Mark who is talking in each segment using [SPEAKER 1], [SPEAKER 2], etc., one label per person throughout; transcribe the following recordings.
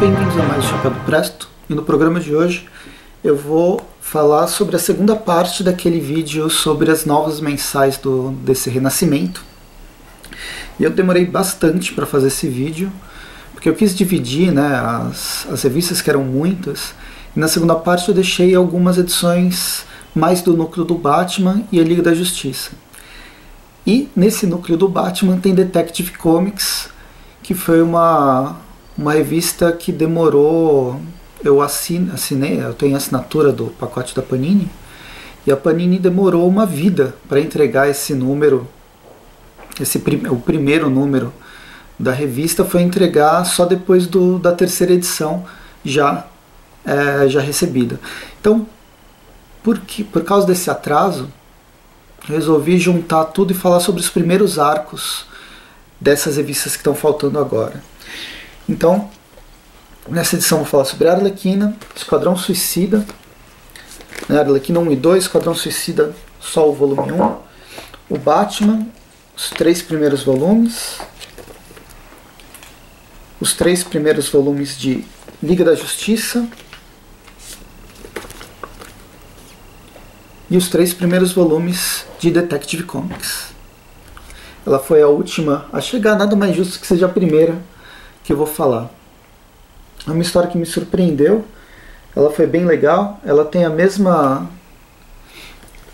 [SPEAKER 1] bem-vindos a mais Chapéu do Presto e no programa de hoje eu vou falar sobre a segunda parte daquele vídeo sobre as novas mensais do, desse renascimento. E eu demorei bastante para fazer esse vídeo, porque eu quis dividir né, as, as revistas que eram muitas, e na segunda parte eu deixei algumas edições mais do núcleo do Batman e a Liga da Justiça. E nesse núcleo do Batman tem Detective Comics, que foi uma, uma revista que demorou. Eu assin, assinei, eu tenho assinatura do pacote da Panini, e a Panini demorou uma vida para entregar esse número, esse o primeiro número da revista foi entregar só depois do, da terceira edição já é, já recebida. Então, por, que, por causa desse atraso, resolvi juntar tudo e falar sobre os primeiros arcos dessas revistas que estão faltando agora. Então, nessa edição vou falar sobre Arlequina, Esquadrão Suicida, né, Arlequina 1 e 2, Esquadrão Suicida, só o volume 1, o Batman, os três primeiros volumes, os três primeiros volumes de Liga da Justiça, e os três primeiros volumes de Detective Comics. Ela foi a última a chegar, nada mais justo que seja a primeira que eu vou falar. É uma história que me surpreendeu, ela foi bem legal, ela tem a mesma.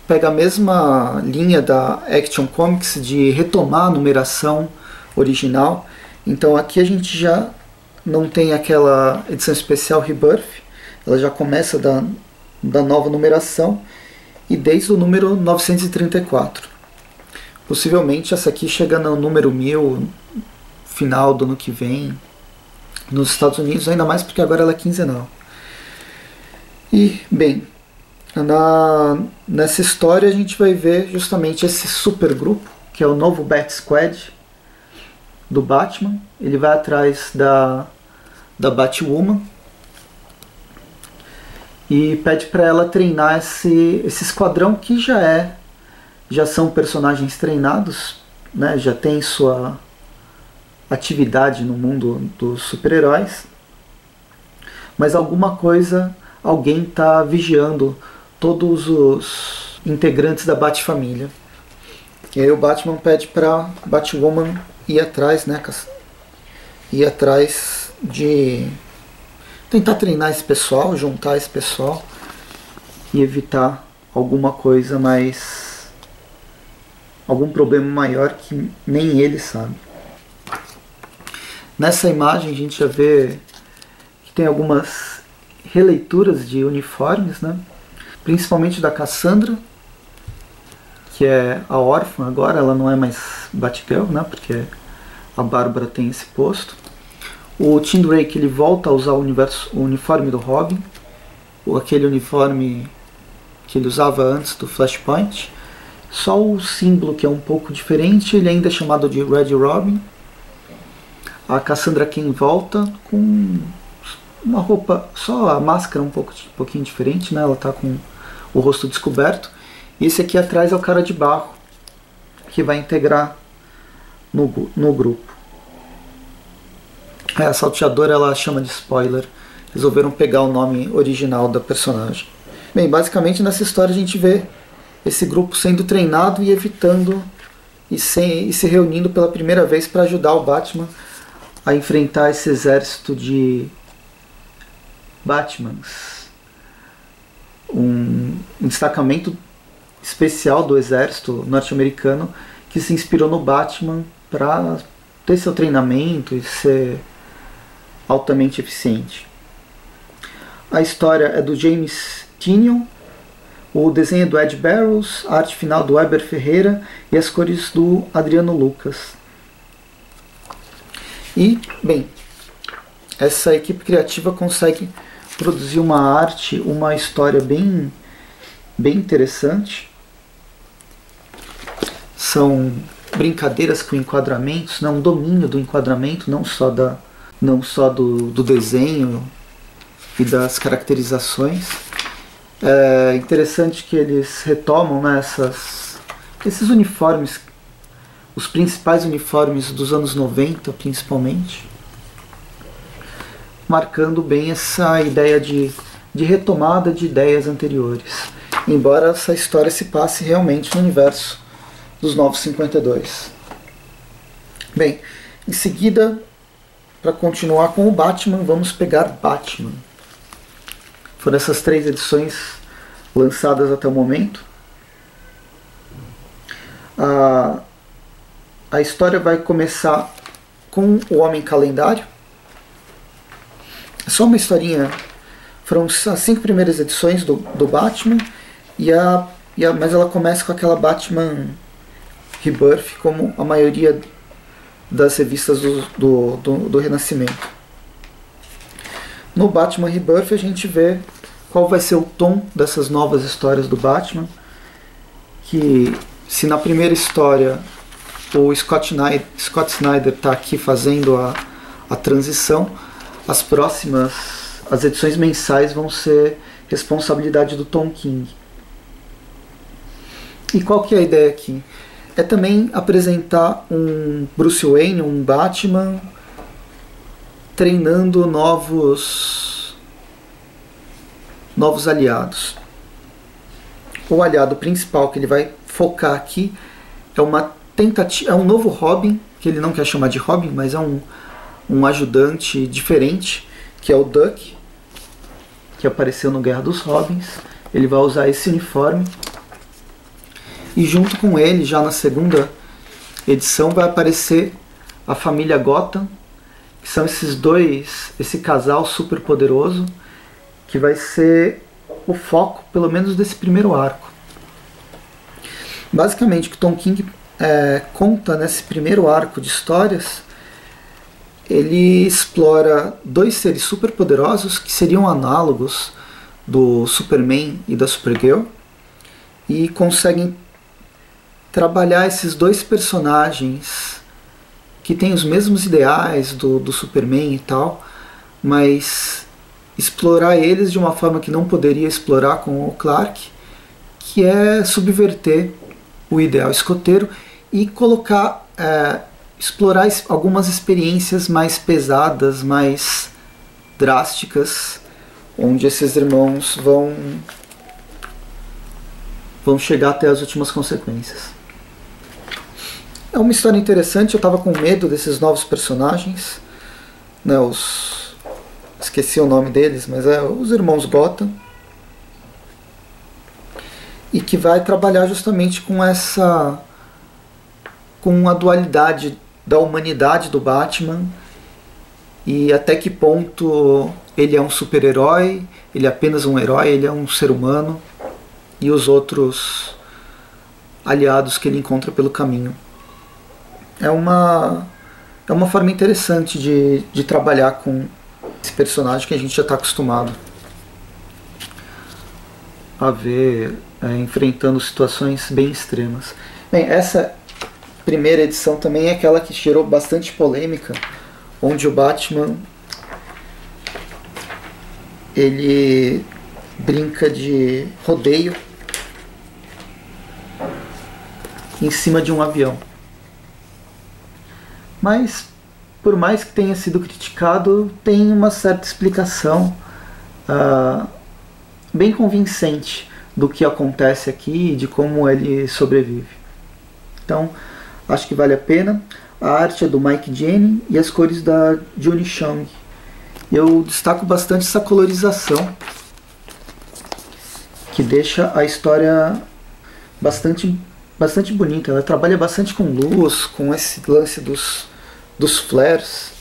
[SPEAKER 1] pega a mesma linha da Action Comics de retomar a numeração original. Então aqui a gente já não tem aquela edição especial Rebirth, ela já começa da, da nova numeração e desde o número 934. Possivelmente essa aqui chega no número 1000, final do ano que vem, nos Estados Unidos, ainda mais porque agora ela é quinzenal. E, bem, na, nessa história a gente vai ver justamente esse supergrupo, que é o novo Bat Squad do Batman. Ele vai atrás da, da Batwoman, e pede para ela treinar esse, esse esquadrão que já é já são personagens treinados, né? Já tem sua atividade no mundo dos super-heróis. Mas alguma coisa, alguém está vigiando todos os integrantes da Bat-família. E aí o Batman pede para Batwoman ir atrás, né? Ir atrás de tentar treinar esse pessoal, juntar esse pessoal e evitar alguma coisa mais. algum problema maior que nem ele sabe. Nessa imagem a gente já vê que tem algumas releituras de uniformes, né? principalmente da Cassandra, que é a órfã agora, ela não é mais Batgirl, né? porque a Bárbara tem esse posto. O Tim Drake ele volta a usar o, universo, o uniforme do Robin, ou aquele uniforme que ele usava antes do Flashpoint. Só o símbolo que é um pouco diferente, ele ainda é chamado de Red Robin. A Cassandra Cain volta com uma roupa, só a máscara um, pouco, um pouquinho diferente, né? Ela está com o rosto descoberto. E esse aqui atrás é o cara de barro, que vai integrar no, no grupo. É, a salteadora ela chama de spoiler. Resolveram pegar o nome original da personagem. Bem, basicamente nessa história a gente vê esse grupo sendo treinado e evitando e, sem, e se reunindo pela primeira vez para ajudar o Batman a enfrentar esse exército de Batmans. Um, destacamento especial do exército norte-americano que se inspirou no Batman para ter seu treinamento e ser altamente eficiente. A história é do James Tinion, o desenho é do Ed Barrows, a arte final do Weber Ferreira e as cores do Adriano Lucas. E, bem, essa equipe criativa consegue produzir uma arte, uma história bem, bem interessante. São brincadeiras com enquadramentos, não, domínio do enquadramento, não só da, não só do, do desenho e das caracterizações. É interessante que eles retomam né, essas, esses uniformes, os principais uniformes dos anos 90 principalmente. marcando bem essa ideia de, de retomada de ideias anteriores. Embora essa história se passe realmente no universo dos Novos 52. Bem, em seguida, para continuar com o Batman, vamos pegar Batman. Foram essas três edições lançadas até o momento. A, a história vai começar com o Homem Calendário. É só uma historinha. Foram as cinco primeiras edições do, do Batman, e a, e a, mas ela começa com aquela Batman Rebirth, como a maioria das revistas do, do, do, do Renascimento. No Batman Rebirth a gente vê qual vai ser o tom dessas novas histórias do Batman. Que se na primeira história o Scott Snyder, Scott Snyder está aqui fazendo a, a transição, as próximas, as edições mensais vão ser responsabilidade do Tom King. E qual que é a ideia aqui? É também apresentar um Bruce Wayne, um Batman, treinando novos novos aliados. O aliado principal que ele vai focar aqui é uma tentativa, é um novo Robin, que ele não quer chamar de Robin, mas é um, um ajudante diferente, que é o Duck, que apareceu no Guerra dos Robins. Ele vai usar esse uniforme. E junto com ele, já na segunda edição, vai aparecer a família Gotham, que são esses dois, esse casal super poderoso, que vai ser o foco, pelo menos, desse primeiro arco. Basicamente, o que Tom King é, conta nesse primeiro arco de histórias, ele explora dois seres super poderosos que seriam análogos do Superman e da Supergirl e conseguem trabalhar esses dois personagens que têm os mesmos ideais do, do Superman e tal, mas explorar eles de uma forma que não poderia explorar com o Clark, que é subverter o ideal escoteiro e colocar, é, explorar algumas experiências mais pesadas, mais drásticas, onde esses irmãos vão vão chegar até as últimas consequências. É uma história interessante, eu estava com medo desses novos personagens, né, os esqueci o nome deles, mas é os irmãos Gotham e que vai trabalhar justamente com essa com a dualidade da humanidade do Batman e até que ponto ele é um super-herói, ele é apenas um herói, ele é um ser humano e os outros aliados que ele encontra pelo caminho. É uma é uma forma interessante de, de trabalhar com esse personagem que a gente já está acostumado a ver é, enfrentando situações bem extremas. Bem, essa primeira edição também é aquela que gerou bastante polêmica, onde o Batman ele brinca de rodeio em cima de um avião. Mas, por mais que tenha sido criticado, tem uma certa explicação uh, bem convincente do que acontece aqui e de como ele sobrevive. Então, acho que vale a pena. A arte é do Mike Jenny e as cores da Johnny Chung. Eu destaco bastante essa colorização que deixa a história bastante bastante bonita. Ela trabalha bastante com luz, com esse lance dos, dos flares,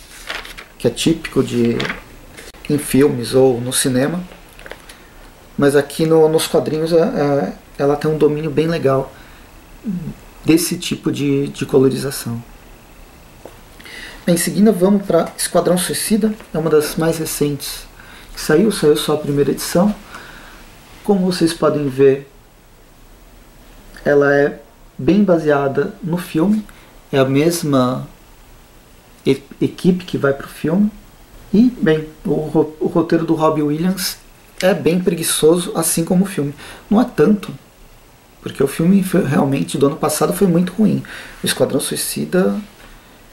[SPEAKER 1] que é típico de em filmes ou no cinema. Mas aqui no, nos quadrinhos é, é, ela tem um domínio bem legal desse tipo de, de colorização. Em seguida vamos para Esquadrão Suicida, é uma das mais recentes que saiu, saiu só a primeira edição. Como vocês podem ver, ela é bem baseada no filme, é a mesma equipe que vai para o filme. E, bem, o, o roteiro do Robbie Williams é bem preguiçoso, assim como o filme. Não é tanto, porque o filme realmente do ano passado foi muito ruim. O Esquadrão Suicida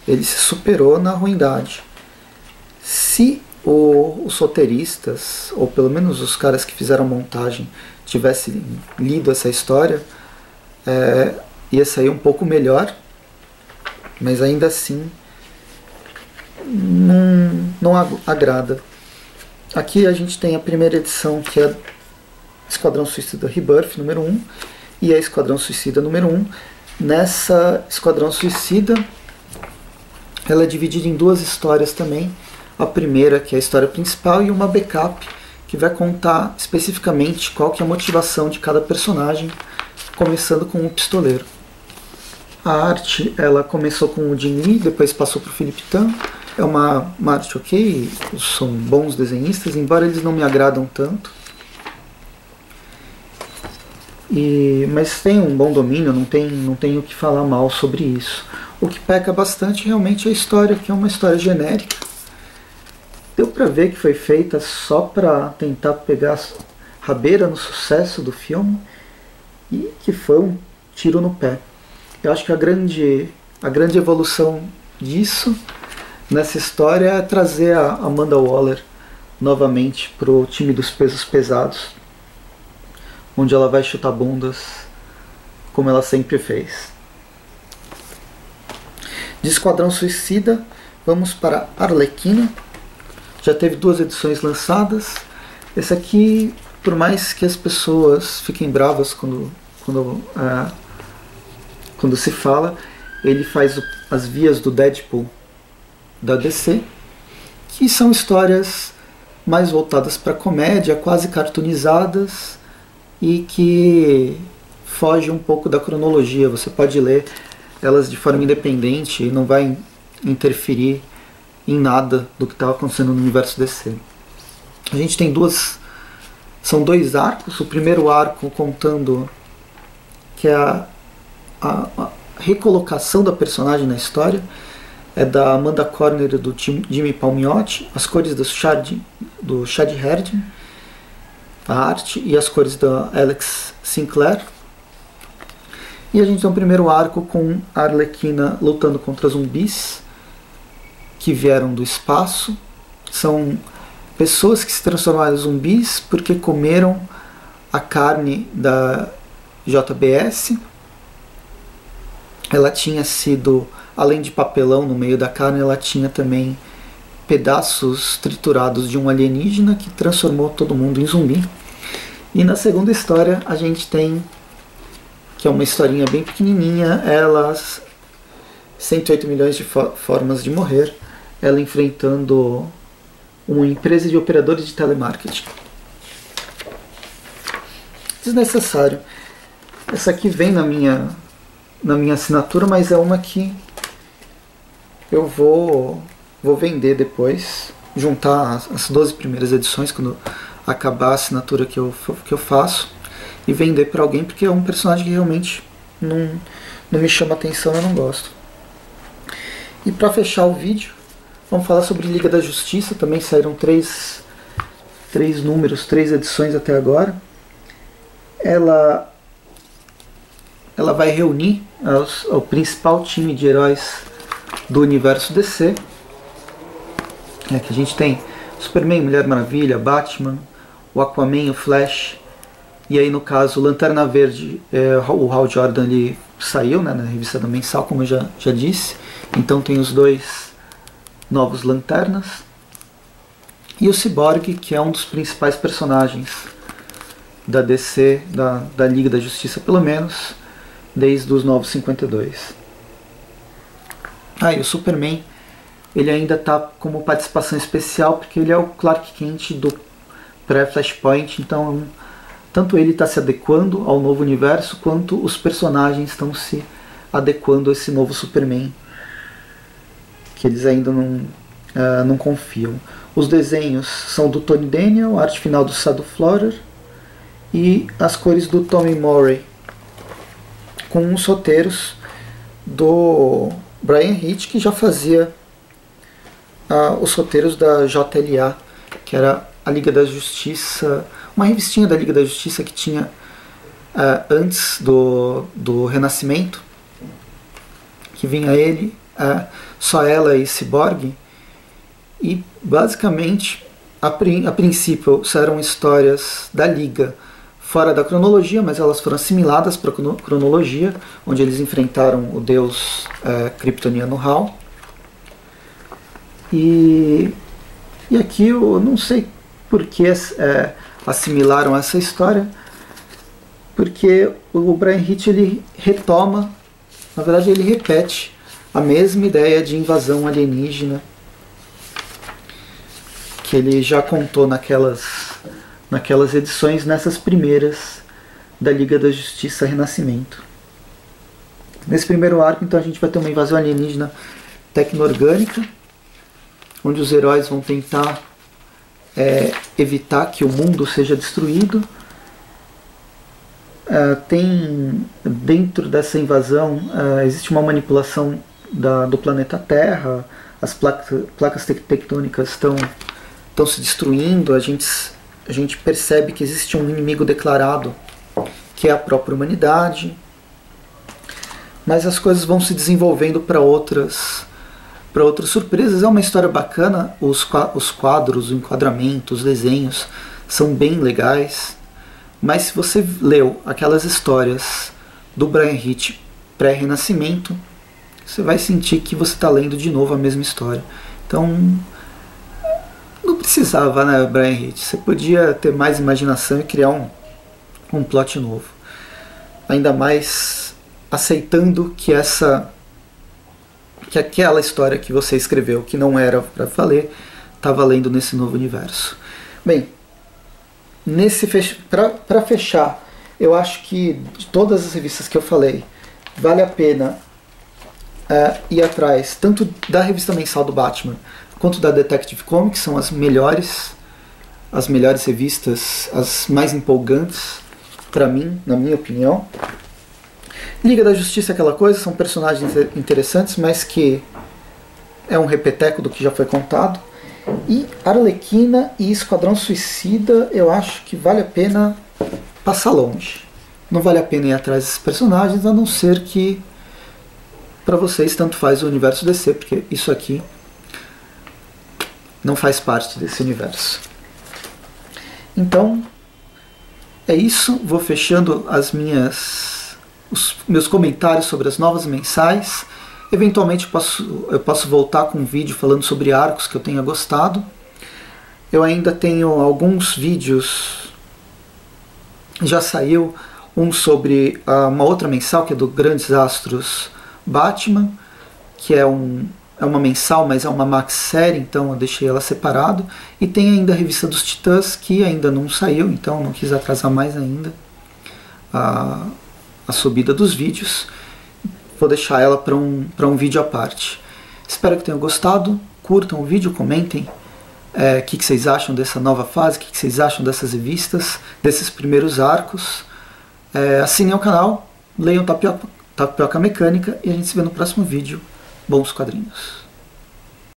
[SPEAKER 1] ele se superou na ruindade. Se o, os roteiristas, ou pelo menos os caras que fizeram a montagem, tivessem lido essa história, é, ia sair um pouco melhor, mas ainda assim não, não agrada. Aqui a gente tem a primeira edição que é Esquadrão Suicida Rebirth número 1 e a Esquadrão Suicida número 1. Nessa Esquadrão Suicida ela é dividida em duas histórias também. A primeira, que é a história principal, e uma backup, que vai contar especificamente qual que é a motivação de cada personagem, começando com o pistoleiro. A arte, ela começou com o Jim Lee, depois passou para o Philip Tan. É uma, uma arte ok, são bons desenhistas, embora eles não me agradam tanto. E, mas tem um bom domínio, não tem, não tenho o que falar mal sobre isso. O que peca bastante realmente é a história, que é uma história genérica. Deu para ver que foi feita só para tentar pegar rabeira no sucesso do filme e que foi um tiro no pé. Eu acho que a grande, a grande evolução disso nessa história é trazer a Amanda Waller novamente pro time dos pesos pesados, onde ela vai chutar bundas como ela sempre fez. De Esquadrão Suicida, vamos para Arlequina. Já teve duas edições lançadas. Esse aqui, por mais que as pessoas fiquem bravas quando, quando, é, quando se fala, ele faz as vias do Deadpool da DC, que são histórias mais voltadas para comédia, quase cartoonizadas e que fogem um pouco da cronologia. Você pode ler elas de forma independente e não vai interferir em nada do que estava acontecendo no universo DC. A gente tem duas. São dois arcos. O primeiro arco contando que é a, a, a recolocação da personagem na história é da Amanda Corner e do Jimmy Palmiotti, as cores do Chad, do Chad Herdin, a arte e as cores da Alex Sinclair. E a gente tem o primeiro arco com a Arlequina lutando contra zumbis que vieram do espaço. São pessoas que se transformaram em zumbis porque comeram a carne da JBS. Ela tinha sido, além de papelão no meio da carne, ela tinha também pedaços triturados de um alienígena que transformou todo mundo em zumbi. E na segunda história a gente tem que é uma historinha bem pequenininha, elas 108 milhões de formas de morrer, ela enfrentando uma empresa de operadores de telemarketing. Desnecessário. Essa aqui vem na minha na minha assinatura, mas é uma que eu vou vou vender depois, juntar as 12 primeiras edições quando acabar a assinatura que eu, que eu faço e vender para alguém, porque é um personagem que realmente não, não me chama atenção, eu não gosto. E para fechar o vídeo, vamos falar sobre Liga da Justiça. Também saíram três, três números, três edições até agora. Ela, ela vai reunir os, o principal time de heróis do universo DC. É, que a gente tem Superman, Mulher Maravilha, Batman, o Aquaman, o Flash, e aí, no caso, Lanterna Verde, é, o Hal Jordan ele saiu né, na revista do mensal, como eu já, já disse. Então tem os dois novos lanternas. E o Cyborg, que é um dos principais personagens da DC, da, da Liga da Justiça, pelo menos, desde os Novos 52. Ah, e o Superman, ele ainda está como participação especial, porque ele é o Clark Kent do pré-Flashpoint, então tanto ele está se adequando ao novo universo, quanto os personagens estão se adequando a esse novo Superman, que eles ainda não, uh, não confiam. Os desenhos são do Tony Daniel, a arte final do Sado Florer e as cores do Tommy Murray, com os roteiros do Brian Hitch, que já fazia uh, os roteiros da JLA, que era a Liga da Justiça uma revistinha da Liga da Justiça que tinha uh, antes do, do Renascimento, que vinha ele, uh, só ela e Cyborg, E basicamente, a, a princípio, eram histórias da Liga fora da cronologia, mas elas foram assimiladas para a cronologia, onde eles enfrentaram o deus é, kryptoniano Hal. E, e aqui eu não sei por que é, assimilaram essa história, porque o Brian Hitch ele retoma, na verdade ele repete a mesma ideia de invasão alienígena que ele já contou naquelas, naquelas edições, nessas primeiras da Liga da Justiça Renascimento. Nesse primeiro arco, então, a gente vai ter uma invasão alienígena tecno-orgânica, onde os heróis vão tentar é, evitar que o mundo seja destruído. É, tem dentro dessa invasão é, existe uma manipulação da, do planeta Terra, as placas, placas tectônicas estão, estão se destruindo, a gente, a gente percebe que existe um inimigo declarado que é a própria humanidade, mas as coisas vão se desenvolvendo para outras para outras surpresas. É uma história bacana, os, os quadros, o enquadramento, os desenhos são bem legais. Mas se você leu aquelas histórias do Brian Hitch pré-renascimento, você vai sentir que você está lendo de novo a mesma história. Então, não precisava, né, Brian Hitch? Você podia ter mais imaginação e criar um, um plot novo. Ainda mais aceitando que essa que aquela história que você escreveu, que não era para valer, está valendo nesse novo universo. Bem, nesse fech... para fechar, eu acho que de todas as revistas que eu falei, vale a pena uh, ir atrás, tanto da revista mensal do Batman quanto da Detective Comics, são as melhores, as melhores revistas, as mais empolgantes para mim, na minha opinião. Liga da Justiça é aquela coisa, são personagens interessantes, mas que é um repeteco do que já foi contado. E Arlequina e Esquadrão Suicida, eu acho que vale a pena passar longe. Não vale a pena ir atrás desses personagens, a não ser que para vocês tanto faz o universo DC, porque isso aqui não faz parte desse universo. Então, é isso. Vou fechando as minhas os meus comentários sobre as novas mensais. Eventualmente posso, eu posso voltar com um vídeo falando sobre arcos que eu tenha gostado. Eu ainda tenho alguns vídeos. Já saiu um sobre uh, uma outra mensal que é do Grandes Astros Batman, que é, um, é uma mensal, mas é uma max série, então eu deixei ela separado. E tem ainda a revista dos Titãs, que ainda não saiu, então não quis atrasar mais ainda. Uh, a subida dos vídeos. Vou deixar ela para um, um vídeo à parte. Espero que tenham gostado. Curtam o vídeo, comentem é, o é, que, que, vocês acham dessa nova fase, o que, que, vocês acham dessas revistas, desses primeiros arcos. É, assinem o canal, leiam Tapioca, Tapioca Mecânica e a gente se vê no próximo vídeo. Bons quadrinhos.